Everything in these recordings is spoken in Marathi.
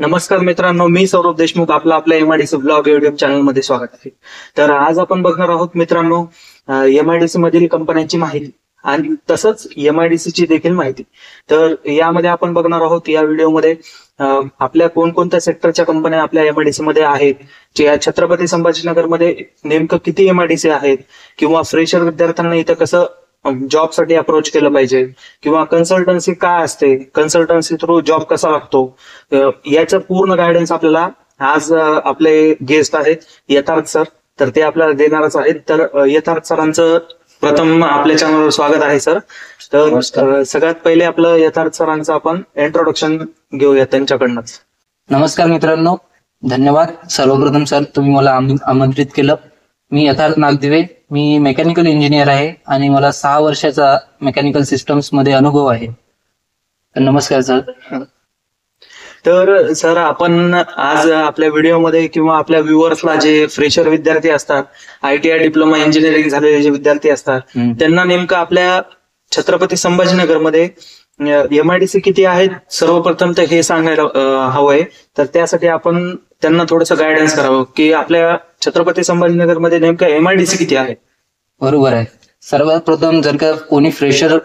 नमस्कार मित्रांनो मी सौरभ देशमुख आपला आपल्या एमआयडीसी ब्लॉग युट्यूब चॅनलमध्ये स्वागत आहे. तर आज आपण बघणार आहोत मित्रांनो एमआयडीसी मधील कंपन्यांची माहिती आणि तसंच एमआयडीसी ची देखील माहिती. तर यामध्ये आपण बघणार आहोत या व्हिडिओमध्ये आपल्या कोणकोणत्या सेक्टरच्या कंपन्या आपल्या एमआयडीसी मध्ये आहेत या छत्रपती संभाजीनगरमध्ये नेमकं किती एमआयडीसी आहेत किंवा फ्रेशर विद्यार्थ्यांना इथं कसं जॉबसाठी अप्रोच केलं पाहिजे. किंवा कन्सल्टन्सी काय असते? कन्सल्टन्सी थ्रू जॉब कसा लागतो? याचं पूर्ण गायडन्स आपल्याला आज आपले गेस्ट आहेत यथार्थ सर तर ते आपल्याला देणारच आहेत. तर यथार्थ सरांचं प्रथम आपल्या चॅनलवर स्वागत आहे सर तर सगळ्यात पहिले आपलं यथार्थ सरांचं आपण इंट्रोडक्शन घेऊया त्यांच्याकडनंच. नमस्कार मित्रांनो. धन्यवाद. सर्वप्रथम सर तुम्ही मला आम- आमंत्रित केलं. मी यथार्थ नागदिवे मी मेकॅनिकल इंजिनियर आहे आणि मला सहा वर्षाचा मेकॅनिकल सिस्टम्समध्ये अनुभव आहे. नमस्कार सर तर सर आपण आज आपल्या व्हिडिओमध्ये किंवा आपल्या व्ह्युअर्सला जे फ्रेशर विद्यार्थी असतात I T I diploma engineering झालेले जे विद्यार्थी असतात. त्यांना नेमकं आपल्या छत्रपती संभाजीनगरमध्ये एमआयडीसी किती आहेत? सर्वप्रथम तर हे सांगायला हवंय. तर त्यासाठी आपण त्यांना थोडंसं गायडन्स करावं की आपल्या छत्रपती संभाजीनगरमध्ये नेमकं एमआयडीसी किती आहे? बरोबर आहे. सर्वात प्रथम जर का कोणी फ्रेशर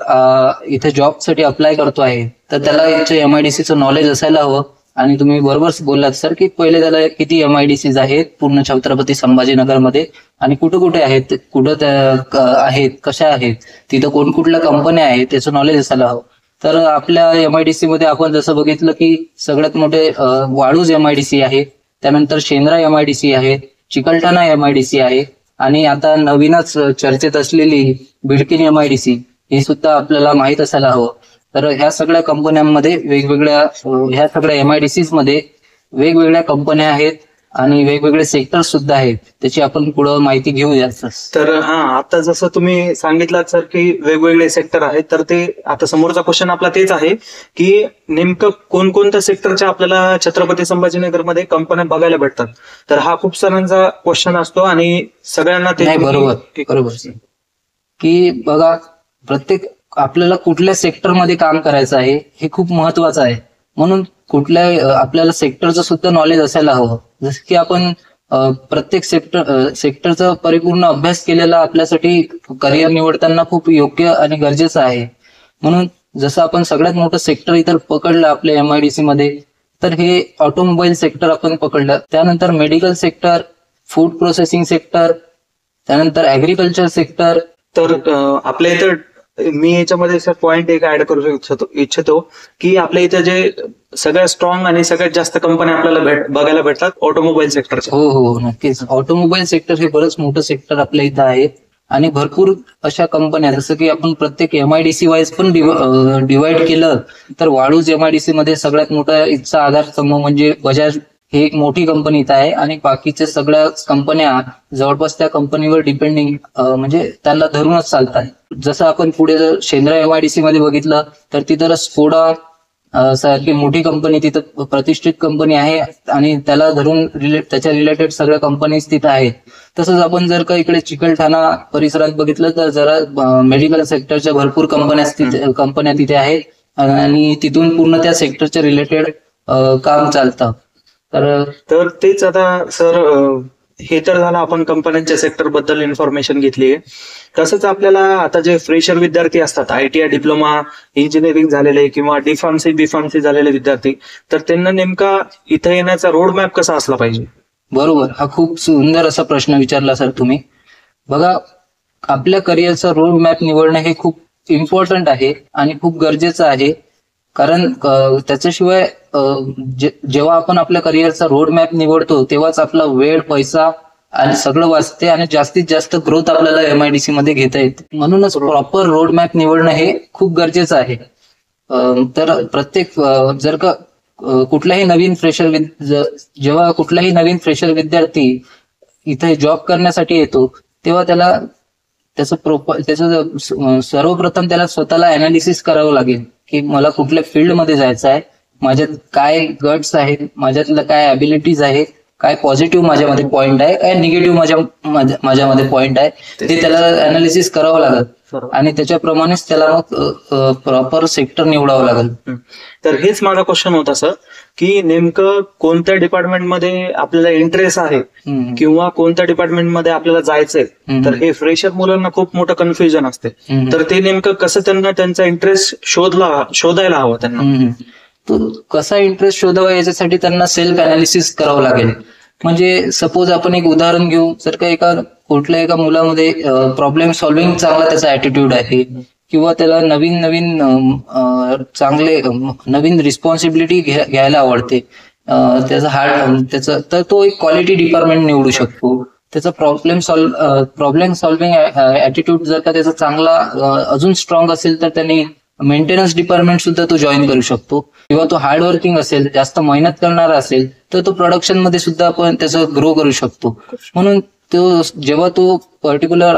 इथे जॉबसाठी अप्लाय करतो आहे तर त्याला याचं एमआयडीसीचं नॉलेज असायला हवं. आणि तुम्ही बरोबर बोललात सर की पहिले त्याला किती एमआयडीसीज आहेत पूर्ण छत्रपती संभाजीनगरमध्ये? आणि कुठं कुठे आहेत? कुठं त्या आहेत? कशा आहेत? तिथं कोण कुठल्या कंपन्या आहेत त्याचं नॉलेज असायला हवं. तर आपल्या एमआयडीसी मध्ये आपण जसं बघितलं की सगळ्यात मोठे वाळूज एमआयडीसी आहे. त्यानंतर शेंद्रा एमआयडीसी आहे. चिकलठाणा एमआयडीसी आहे. आणि आता नवीनच चर्चेत असलेली बिडकिन एमआयडीसी हे सुद्धा आपल्याला माहीत असायला हवं. तर ह्या सगळ्या कंपन्यांमध्ये वेगवेगळ्या ह्या सगळ्या एमआयडीसीजमध्ये वेगवेगळ्या कंपन्या आहेत. आणि वेगवेगळे सेक्टर सुद्धा आहेत त्याची आपण पुढं माहिती घेऊया तर हा आता जसं तुम्ही सांगितलं सर की वेगवेगळे सेक्टर आहेत तर ते आता समोरचा क्वेश्चन आपला तेच आहे की नेमकं कोणकोणत्या सेक्टरच्या आपल्याला छत्रपती संभाजीनगरमध्ये कंपन्या बघायला भेटतात. तर हा खूप सरांचा क्वेश्चन असतो आणि सगळ्यांना ते बरोबर बरोबर. की बघा प्रत्येक आपल्याला कुठल्या सेक्टरमध्ये काम करायचं आहे हे खूप महत्वाचं आहे. म्हणून कुठल्या आपल्याला सेक्टरचं सुद्धा नॉलेज असायला हवं. जसं की आपण प्रत्येक सेक्टर सेक्टरचा परिपूर्ण अभ्यास केलेला आपल्यासाठी करिअर निवडताना खूप योग्य आणि गरजेचं आहे. म्हणून जसं आपण सगळ्यात मोठं सेक्टर इतर पकडलं आपल्या एमआयडीसी मध्ये तर हे ऑटोमोबाईल सेक्टर आपण पकडलं. त्यानंतर medical sector food processing sector त्यानंतर ऍग्रिकल्चर सेक्टर तर आपल्या इथं मी याच्यामध्ये सर पॉइंट एक ऍड करू इच्छितो इच्छितो की आपल्या इथं जे सगळ्यात स्ट्रॉंग आणि सगळ्यात जास्त कंपन्या आपल्याला भेट- बघायला भेटतात ऑटोमोबाईल हो, सेक्टर हो हो नक्कीच. ऑटोमोबाईल सेक्टर हे बरंच मोठं सेक्टर आपल्या इथं आहे. आणि भरपूर अशा कंपन्या जसं की आपण प्रत्येक एमआयडीसी वाईज पण डिवाइड केलं तर वाळूज एमआयडीसी मध्ये सगळ्यात मोठा इथचा आधारस्तंभ म्हणजे बजाज ही एक मोठी कंपनी इथं आहे आणि बाकीच्या सगळ्या कंपन्या जवळपास त्या कंपनीवर डिपेंडिंग म्हणजे त्यांना धरूनच चालतात जसं आपण पुढे जर शेंद्रा एमआयडीसी मध्ये बघितलं तर तिथं स्कोडा सारखी मोठी कंपनी तिथं प्रतिष्ठित कंपनी आहे आणि त्याला धरून रिलेट त्याच्या रिलेटेड सगळ्या कंपनीज तिथं आहेत. तसंच आपण जर का इकडे चिकलठाणा परिसरात बघितलं तर जरा मेडिकल सेक्टरच्या भरपूर कंपन्या तिथे कंपन्या तिथे आहेत. आणि तिथून पूर्ण त्या सेक्टरच्या रिलेटेड काम चालतं. तर तर तेच आता सर हे तर झालं आपण कंपन्यांच्या सेक्टरबद्दल इन्फॉर्मेशन घेतली तसंच आपल्याला आता जे फ्रेशर विद्यार्थी असतात I T I diploma engineering झालेले किंवा डिफार्मसी बीफार्मसी झालेले विद्यार्थी तर त्यांना नेमका इथं येण्याचा रोड मॅप कसा असला पाहिजे? बरोबर. हा खूप सुंदर असा प्रश्न विचारला सर तुम्ही. बघा आपल्या करिअरचा रोड मॅप निवडणं हे खूप इम्पॉर्टंट आहे आणि खूप गरजेचं आहे. कारण त्याच्याशिवाय जेव्हा आपण आपल्या करिअरचा रोड मॅप निवडतो तेव्हाच आपला वेळ पैसा आणि सगळं वाचते आणि जास्तीत जास्त ग्रोथ आपल्याला एमआयडीसी मध्ये घेता येते. म्हणूनच प्रॉपर रोड मॅप निवडणं हे खूप गरजेचं आहे. तर प्रत्येक जर का कुठलाही नवीन फ्रेशर जेव्हा कुठलाही नवीन फ्रेशर विद्यार्थी इथे जॉब करण्यासाठी येतो तेव्हा त्याला त्याचं प्रोप त्याचं सर्वप्रथम त्याला स्वतःला अनालिसिस करावं लागेल. की मला कुठल्या फील्डमध्ये जायचं आहे माझ्यात काय गट्स आहेत माझ्यातलं काय अबिलिटीज आहेत काय पॉझिटिव्ह माझ्यामध्ये पॉइंट आहे काय निगेटिव्ह माझ्या माझ्या- माझ्यामध्ये पॉइंट आहे ते त्याला अनालिसिस करावं लागेल. आणि त्याच्याप्रमाणेच त्याला मग प्रॉपर सेक्टर निवडावं लागेल. तर हेच माझा क्वेश्चन होता सर की नेमकं कोणत्या डिपार्टमेंटमध्ये आपल्याला इंटरेस्ट आहे. किंवा कोणत्या डिपार्टमेंटमध्ये आपल्याला जायचंय. तर हे फ्रेशर मुलांना खूप मोठं कन्फ्युजन असते. तर ते नेमकं कसं त्यांना त्यांचा इंटरेस्ट शोधला शोधायला हवं त्यांना कसा इंटरेस्ट शोधावा याच्यासाठी त्यांना सेल्फ अनालिसिस करावं लागेल म्हणजे सपोज आपण एक उदाहरण घेऊ जर का एका कुठल्या एका मुलामध्ये प्रॉब्लेम सॉल्व्हिंग चांगला त्याचा ऍटिट्यूड आहे किंवा त्याला नवीन नवीन चांगले नवीन रिस्पॉन्सिबिलिटी घ्यायला आवडते. त्याचा हार्ड त्याचं तर तो एक क्वालिटी डिपार्टमेंट निवडू शकतो. त्याचा problem solve problem solving attitude जर का त्याचा चांगला अजून स्ट्रॉंग असेल तर त्याने मेंटेनन्स डिपार्टमेंट सुद्धा तो जॉईन करू शकतो. किंवा तो हार्ड वर्किंग असेल जास्त मेहनत करणारा असेल तर तो प्रोडक्शनमध्ये सुद्धा आपण त्याचं ग्रो करू शकतो. म्हणून तो जेव्हा तो पर्टिक्युलर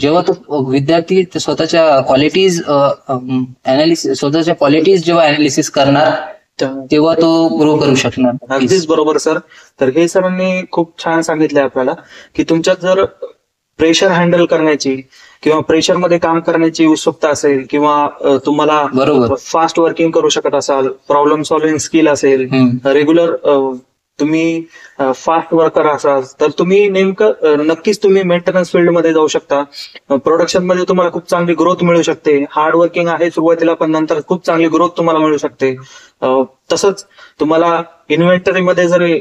जेव्हा तो विद्यार्थी स्वतःच्या क्वालिटीज अनालिसिस स्वतःच्या क्वालिटीज जेव्हा अनालिसिस करणार तेव्हा तो ग्रो करू शकणार अगदीच बरोबर सर तर हे सरांनी खूप छान सांगितलंय आपल्याला की तुमच्यात जर प्रेशर हँडल करण्याची किंवा प्रेशरमध्ये काम करण्याची उत्सुकता असेल किंवा तुम्हाला बरोबर. फास्ट वर्किंग करू शकत असाल प्रॉब्लेम सॉल्व्हिंग स्किल असेल. रेग्युलर तुम्ही फास्ट वर्कर असाल तर तुम्ही नेमकं नक्कीच तुम्ही मेंटेनन्स फील्डमध्ये जाऊ शकता. प्रोडक्शनमध्ये तुम्हाला खूप चांगली ग्रोथ मिळू शकते. हार्ड वर्किंग आहे सुरुवातीला पण नंतर खूप चांगली ग्रोथ तुम्हाला मिळू शकते. तसंच तुम्हाला इन्व्हेंटरी मध्ये जरी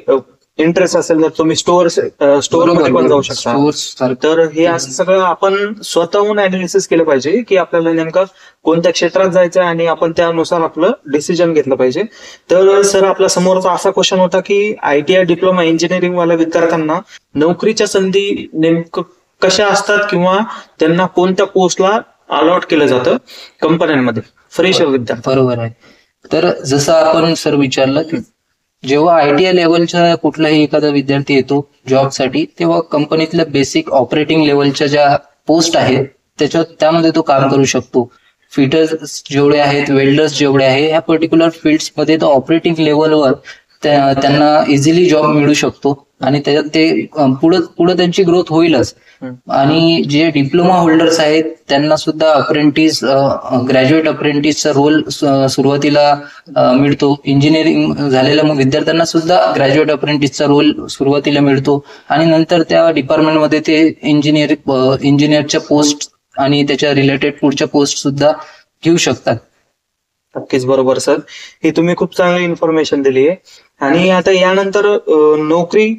इंटरेस्ट असेल तर तुम्ही स्टोअर स्टोअरमध्ये पण जाऊ शकता. तर हे असं सगळं आपण स्वतःहून अनालिसिस केलं पाहिजे की आपल्याला नेमकं कोणत्या क्षेत्रात जायचं आहे आणि आपण त्यानुसार आपलं डिसिजन घेतलं पाहिजे. तर सर आपल्या समोरचा असा क्वेश्चन होता की आयटीआय डिप्लोमा इंजिनिअरिंग वाल्या विद्यार्थ्यांना नोकरीच्या संधी नेमकं कशा असतात किंवा त्यांना कोणत्या पोस्टला अलॉट केलं जातं कंपन्यांमध्ये फ्रेशर विद्यार्थी. बरोबर आहे. तर जसं आपण सर विचारलं की जेव्हा आयटीआय लेवलच्या कुठलाही एखादा विद्यार्थी येतो जॉबसाठी तेव्हा कंपनीतल्या बेसिक ऑपरेटिंग लेवलच्या ज्या पोस्ट आहेत त्याच्यात त्यामध्ये तो काम करू शकतो. फिटर्स जेवढे आहेत वेल्डर्स जेवढे आहे ह्या पर्टिक्युलर फील्ड्समध्ये तो ऑपरेटिंग लेवलवर त्यांना इझिली जॉब मिळू शकतो. आणि त्याच्यात ते पुढं पुढं त्यांची ग्रोथ होईलच. आणि जे डिप्लोमा होल्डर्स आहेत त्यांना सुद्धा अप्रेंटिस ग्रॅज्युएट अप्रेंटिसचा रोल सुरुवातीला मिळतो. इंजिनिअरिंग झालेल्या मग विद्यार्थ्यांना सुद्धा ग्रॅज्युएट अप्रेंटिसचा रोल सुरुवातीला मिळतो. आणि नंतर त्या डिपार्टमेंटमध्ये ते इंजिनिअर इंजिनिअरच्या पोस्ट आणि त्याच्या रिलेटेड पुढच्या पोस्ट सुद्धा घेऊ शकतात. नक्कीच बरोबर सर. ही तुम्ही खूप चांगली इन्फॉर्मेशन दिली आहे आणि आता यानंतर नोकरी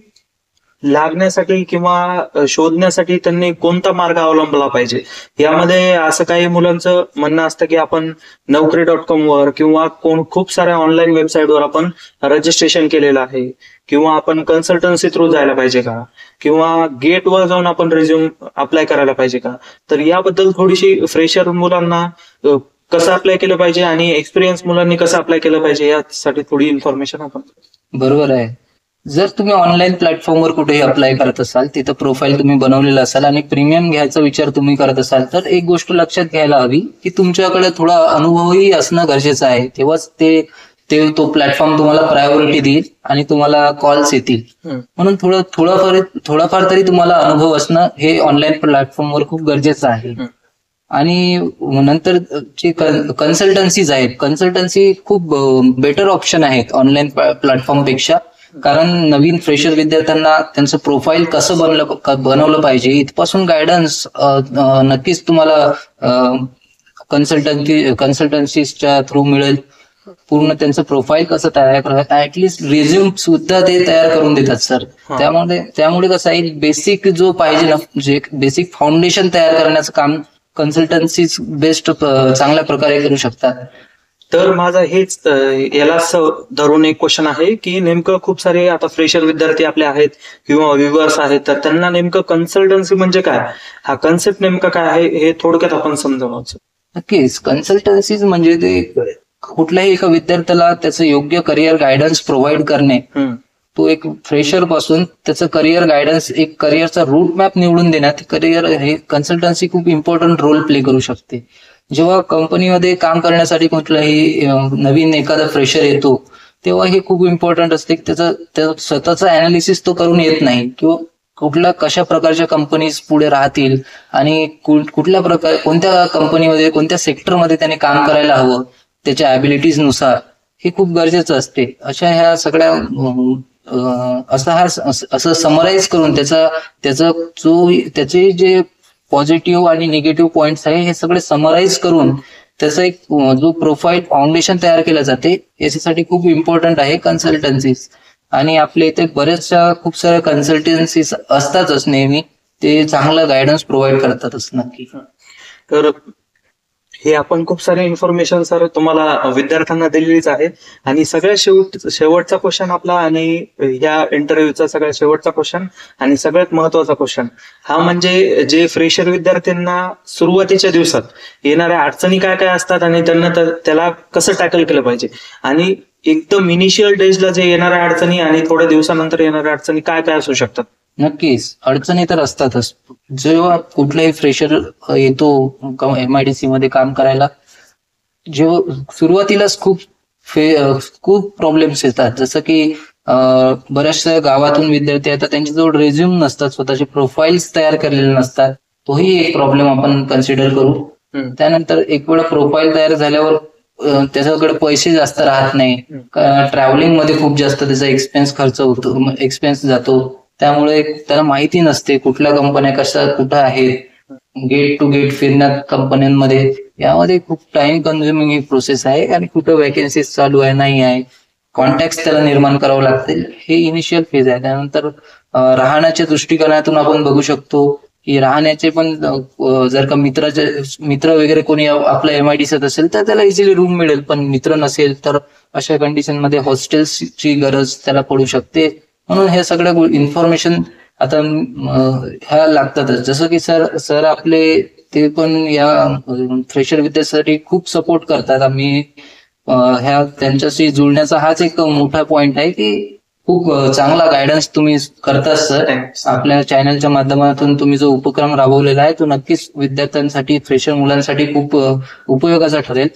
लागण्यासाठी किंवा शोधण्यासाठी त्यांनी कोणता मार्ग अवलंबला पाहिजे? यामध्ये असं काही मुलांचं म्हणणं असतं की आपण नोकरी डॉट कॉम वर किंवा कोण खूप साऱ्या ऑनलाईन वेबसाईटवर आपण रजिस्ट्रेशन केलेलं आहे. किंवा आपण कन्सल्टन्सी थ्रू जायला पाहिजे का? किंवा गेट वर जाऊन आपण रिझ्युम अप्लाय करायला पाहिजे का? तर याबद्दल थोडीशी फ्रेशर मुलांना कसं अप्लाय केलं पाहिजे आणि एक्सपिरियन्स मुलांनी कसं अप्लाय केलं पाहिजे यासाठी थोडी इन्फॉर्मेशन आपण बरोबर आहे. जर तुम्ही ऑनलाईन प्लॅटफॉर्मवर कुठेही अप्लाय करत असाल तिथं प्रोफाईल तुम्ही बनवलेलं असाल आणि प्रीमियम घ्यायचा विचार तुम्ही करत असाल तर एक गोष्ट लक्षात घ्यायला हवी की तुमच्याकडे थोडा अनुभवही असणं गरजेचं आहे. तेव्हाच ते ते तो प्लॅटफॉर्म तुम्हाला प्रायोरिटी देईल आणि तुम्हाला कॉल्स येतील. म्हणून थोडं थोडाफार थोडाफार तरी तुम्हाला अनुभव असणं हे ऑनलाईन प्लॅटफॉर्मवर खूप गरजेचं आहे. आणि नंतर जे कन्सल्टन्सीज आहेत कन्सल्टन्सी खूप बेटर ऑप्शन आहेत ऑनलाईन प्लॅटफॉर्मपेक्षा कारण नवीन फ्रेशर विद्यार्थ्यांना त्यांचं प्रोफाईल कसं बनलं बनवलं पाहिजे इथपासून गायडन्स नक्कीच तुम्हाला कन्सल्टन्सी कन्सल्टन्सीच्या थ्रू मिळेल. पूर्ण त्यांचं प्रोफाईल कसं तयार करायचं ऍटलिस्ट रिझ्यूम सुद्धा ते तयार करून देतात सर. त्यामुळे त्यामुळे कसं आहे बेसिक जो पाहिजे ना जे बेसिक फाउंडेशन तयार करण्याचं काम कन्सल्टन्सी बेस्ट चांगल्या प्रकारे करू शकतात. तर माझा हेच याला धरून एक क्वेश्चन आहे की नेमकं खूप सारे आता फ्रेशर विद्यार्थी आपले आहेत किंवा व्ह्युअर्स आहेत तर त्यांना नेमकं कन्सल्टन्सी म्हणजे काय? हा कन्सेप्ट नेमका काय आहे हे थोडक्यात आपण समजावं नक्कीच. कन्सल्टन्सीज म्हणजे ते कुठल्याही एका विद्यार्थ्याला त्याचं योग्य करिअर गायडन्स प्रोव्हाइड करणे. तो एक फ्रेशरपासून त्याचं करिअर गायडन्स एक करिअरचा रूट मॅप निवडून देण्यात करिअर हे कन्सल्टन्सी खूप इम्पॉर्टंट रोल प्ले करू शकते. जेव्हा कंपनीमध्ये काम करण्यासाठी कुठलाही नवीन एखादा फ्रेशर येतो तेव्हा हे खूप इम्पॉर्टंट असते. की त्याचं त्याचं अनालिसिस तो करून येत नाही. किंवा कुठल्या कशा प्रकारच्या कंपनीज पुढे राहतील आणि कुठल्या प्रकार कोणत्या कंपनीमध्ये कोणत्या सेक्टरमध्ये त्याने काम करायला हवं त्याच्या abilities नुसार हे खूप गरजेचं असते. अशा ह्या सगळ्या असा हा असं समराईज करून त्याचा त्याचा जो त्याचे जे पॉझिटिव्ह आणि निगेटिव्ह पॉइंट्स आहे हे सगळे समराईज करून त्याचा एक जो प्रोफाईल फाउंडेशन तयार केलं जाते याच्यासाठी खूप इम्पॉर्टंट आहे कन्सल्टन्सीज आणि आपल्या इथे बऱ्याचशा खूप साऱ्या कन्सल्टन्सीज असतातच नेहमी. ते चांगला गायडन्स प्रोव्हाइड करतातच नक्की. तर हे आपण खूप सारे इन्फॉर्मेशन सर तुम्हाला विद्यार्थ्यांना दिलेलीच आहे. आणि सगळ्यात शेवट शेवटचा क्वेश्चन आपला आणि या इंटरव्ह्यूचा सगळ्यात शेवटचा क्वेश्चन आणि सगळ्यात महत्त्वाचा क्वेश्चन हा म्हणजे जे फ्रेशर विद्यार्थ्यांना सुरुवातीच्या दिवसात येणाऱ्या अडचणी काय काय असतात आणि त्यांना त्या- त्याला कसं टॅकल केलं पाहिजे? आणि एकदम इनिशियल डेजला जे येणाऱ्या अडचणी आणि थोड्या दिवसानंतर येणाऱ्या अडचणी काय काय असू शकतात? नक्कीच. अडचणी तर असतातच. जेव्हा कुठलाही फ्रेशर येतो एम आय डी सी मध्ये काम करायला जेव्हा सुरुवातीलाच खूप खूप प्रॉब्लेम्स येतात. जसं की बऱ्याचशा गावातून विद्यार्थी येतात त्यांच्याजवळ रेझ्युम नसतात स्वतःचे प्रोफाईल्स तयार केलेले नसतात. तोही एक प्रॉब्लेम आपण कन्सिडर करू. त्यानंतर एक वेळा प्रोफाईल तयार झाल्यावर त्याच्याकडे पैसे जास्त राहत नाही. ट्रॅव्हलिंगमध्ये खूप जास्त त्याचा एक्सपेन्स खर्च होतो एक्सपेन्स जातो. त्यामुळे त्याला माहिती नसते कुठल्या कंपन्या कशा कुठं आहेत. गेट टू गेट फिरण्यात कंपन्यांमध्ये यामध्ये खूप टाइम कन्झ्युमिंग ही प्रोसेस आहे आणि कुठं वॅकन्सीज चालू आहे नाही आहे. कॉन्टॅक्ट त्याला निर्माण करावं लागतील. हे इनिशियल फेज आहे. त्यानंतर राहण्याच्या दृष्टिकोनातून आपण बघू शकतो की राहण्याचे पण जर का मित्राचे मित्र वगैरे कोणी आपल्या एम आय डी असेल तर त्याला इझिली रूम मिळेल. पण मित्र नसेल तर अशा कंडिशनमध्ये हॉस्टेल्सची गरज त्याला पडू शकते. म्हणून हे सगळ्या इन्फॉर्मेशन आता ह्या लागतातच. जसं की सर सर आपले ते पण या फ्रेशर विद्यार्थ्यासाठी खूप सपोर्ट करतात आम्ही. ह्या त्यांच्याशी जुळण्याचा हाच एक मोठा पॉइंट आहे की खूप चांगला गायडन्स तुम्ही करतात सर. आपल्या चॅनलच्या माध्यमातून तुम्ही जो उपक्रम राबवलेला आहे तो नक्कीच विद्यार्थ्यांसाठी फ्रेशर मुलांसाठी खूप उपयोगाचा ठरेल.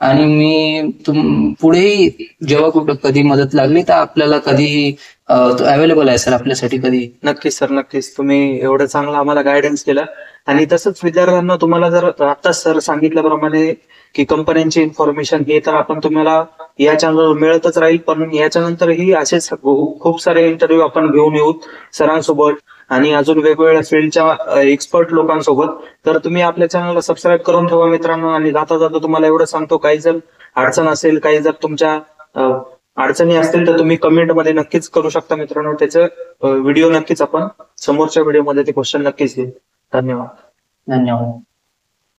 आणि मी तुम पुढेही जेव्हा कुठं कधी मदत लागली तर आपल्याला कधीही अवेलेबल आहे सर आपल्यासाठी कधी. नक्कीच सर नक्कीच. तुम्ही एवढं चांगलं आम्हाला गायडन्स केलं आणि तसंच विद्यार्थ्यांना तुम्हाला जर आताच सर सांगितल्याप्रमाणे की कंपन्यांची इन्फॉर्मेशन हे तर आपण तुम्हाला या चॅनलवर मिळतच राहील पण याच्यानंतरही असेच खूप सारे इंटरव्ह्यू आपण घेऊन येऊ सरांसोबत. आणि अजून वेगवेगळ्या फील्डच्या एक्सपर्ट लोकांसोबत. तर तुम्ही आपल्या चॅनलला सबस्क्राईब करून ठेवा मित्रांनो. आणि जाता जाता तुम्हाला एवढं सांगतो काही जर अडचण असेल काही जर तुमच्या अडचणी असतील तर तुम्ही कमेंटमध्ये नक्कीच करू शकता मित्रांनो. त्याचं व्हिडिओ नक्कीच आपण समोरच्या व्हिडिओमध्ये ते क्वेश्चन नक्कीच देऊ धन्यवाद. धन्यवाद.